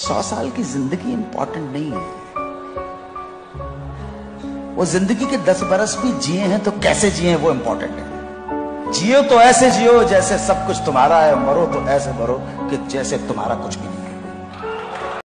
सौ साल की ज़िंदगी इंपॉर्टेंट नहीं है। वो ज़िंदगी के दस बरस भी जिए हैं तो कैसे जिए वो इंपॉर्टेंट है। जियो तो ऐसे जियो जैसे सब कुछ तुम्हारा है, मरो तो ऐसे मरो कि जैसे तुम्हारा कुछ भी नहीं है।